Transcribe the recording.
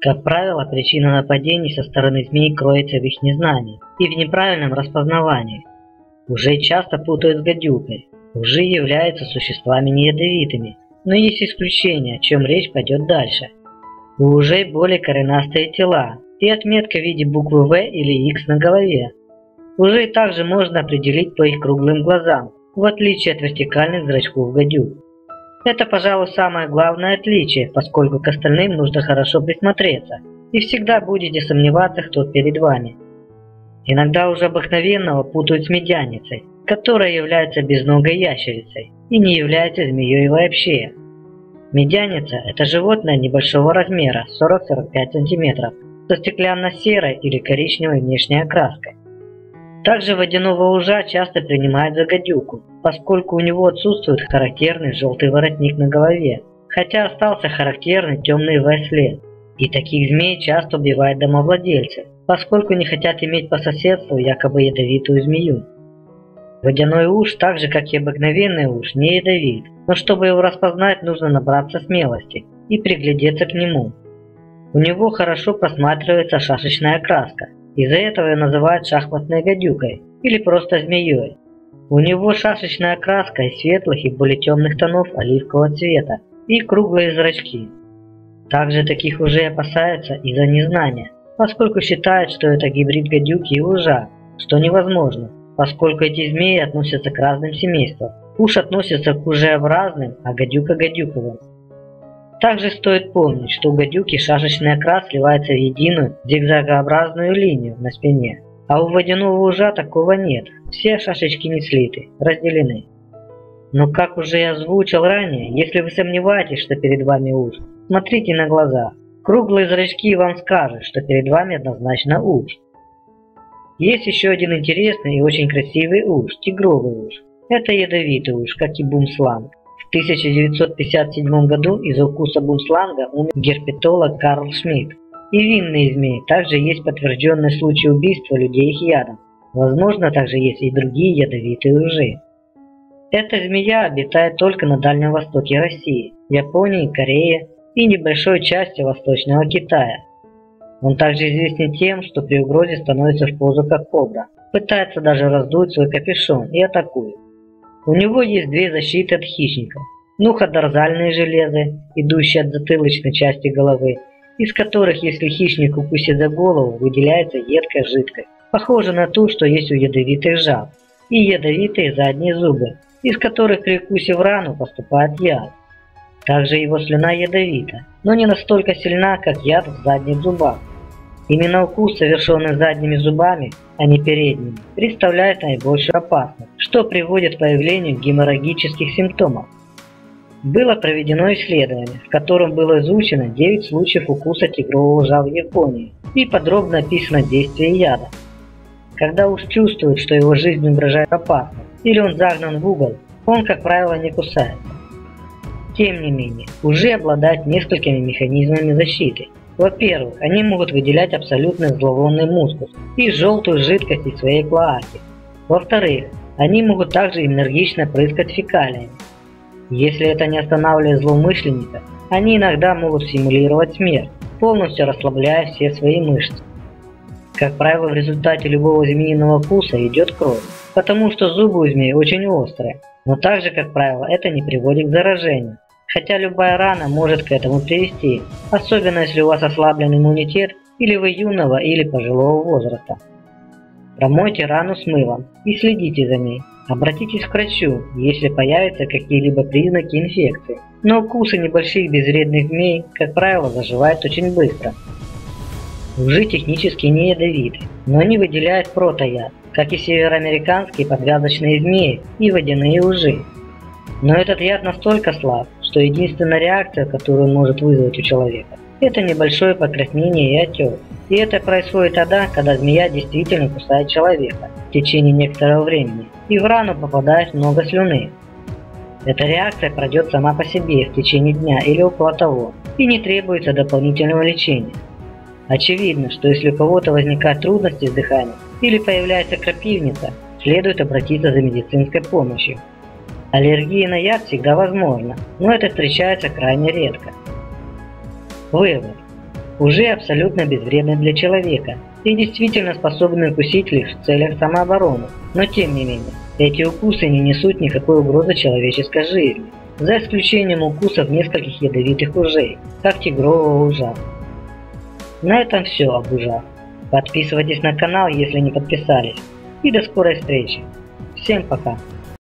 Как правило, причина нападений со стороны змей кроется в их незнании и в неправильном распознавании. Уже часто путают с гадюкой. Ужи являются существами неядовитыми, но есть исключения, о чем речь пойдет дальше. У ужей более коренастые тела и отметка в виде буквы В или X на голове. Ужей также можно определить по их круглым глазам, в отличие от вертикальных зрачков гадюк. Это, пожалуй, самое главное отличие, поскольку к остальным нужно хорошо присмотреться, и всегда будете сомневаться, кто перед вами. Иногда уже обыкновенного путают с медяницей, которая является безногой ящерицей и не является змеей вообще. Медяница – это животное небольшого размера, 40-45 см, со стеклянно-серой или коричневой внешней окраской. Также водяного ужа часто принимают за гадюку, поскольку у него отсутствует характерный желтый воротник на голове, хотя остался характерный темный В-след. И таких змей часто убивают домовладельцы, поскольку не хотят иметь по соседству якобы ядовитую змею. Водяной уж, так же как и обыкновенный уж, не ядовит, но чтобы его распознать, нужно набраться смелости и приглядеться к нему. У него хорошо просматривается шашечная краска, из-за этого ее называют шахматной гадюкой или просто змеей. У него шашечная краска из светлых и более темных тонов оливкового цвета и круглые зрачки. Также таких уже опасаются из-за незнания, поскольку считают, что это гибрид гадюки и ужа, что невозможно, поскольку эти змеи относятся к разным семействам. Уж относятся к ужеобразным, а гадюка гадюковым. Также стоит помнить, что у гадюки шашечный окрас сливается в единую зигзагообразную линию на спине, а у водяного ужа такого нет, все шашечки не слиты, разделены. Но как уже я озвучил ранее, если вы сомневаетесь, что перед вами уж, смотрите на глаза. Круглые зрачки вам скажут, что перед вами однозначно уж. Есть еще один интересный и очень красивый уж, тигровый уж. Это ядовитый уж, как и бумсланг. В 1957 году из-за укуса бумсланга умер герпетолог Карл Шмидт. И винные змеи. Также есть подтвержденные случаи убийства людей их ядом. Возможно, также есть и другие ядовитые ужи. Эта змея обитает только на Дальнем Востоке России, Японии, Корее и небольшой части Восточного Китая. Он также известен тем, что при угрозе становится в позу как кобра, пытается даже раздуть свой капюшон и атакует. У него есть две защиты от хищников. Нуходорзальные железы, идущие от затылочной части головы, из которых, если хищник укусит за голову, выделяется едкая жидкость, похожая на ту, что есть у ядовитых жаб, и ядовитые задние зубы, из которых при укусе в рану поступает яд. Также его слюна ядовита, но не настолько сильна, как яд в задних зубах. Именно укус, совершенный задними зубами, а не передними, представляет наибольшую опасность, что приводит к появлению геморрагических симптомов. Было проведено исследование, в котором было изучено 9 случаев укуса тигрового ужа в Японии и подробно описано действие яда. Когда уж чувствует, что его жизнь угрожает опасность, или он загнан в угол, он, как правило, не кусается. Тем не менее, уже обладает несколькими механизмами защиты – во-первых, они могут выделять абсолютно зловонный мускус и желтую жидкость из своей клоаки. Во-вторых, они могут также энергично прыскать фекалиями. Если это не останавливает злоумышленника, они иногда могут симулировать смерть, полностью расслабляя все свои мышцы. Как правило, в результате любого змеиного укуса идет кровь, потому что зубы у змей очень острые, но также, как правило, это не приводит к заражению хотя любая рана может к этому привести, особенно если у вас ослаблен иммунитет или вы юного или пожилого возраста. Промойте рану с мылом и следите за ней. Обратитесь к врачу, если появятся какие-либо признаки инфекции. Но укусы небольших безвредных змей, как правило, заживают очень быстро. Ужи технически не ядовиты, но они выделяют протояд, как и североамериканские подвязочные змеи и водяные ужи. Но этот яд настолько слаб, что единственная реакция, которую он может вызвать у человека, это небольшое покраснение и отек. И это происходит тогда, когда змея действительно кусает человека в течение некоторого времени, и в рану попадает много слюны. Эта реакция пройдет сама по себе в течение дня или около того, и не требуется дополнительного лечения. Очевидно, что если у кого-то возникают трудности с дыханием или появляется крапивница, следует обратиться за медицинской помощью. Аллергия на яд всегда возможна, но это встречается крайне редко. Вывод. уже абсолютно безвредны для человека и действительно способны укусить лишь в целях самообороны. Но тем не менее, эти укусы не несут никакой угрозы человеческой жизни, за исключением укусов нескольких ядовитых ужей, как тигрового ужа. На этом все об ужах. Подписывайтесь на канал, если не подписались. И до скорой встречи. Всем пока.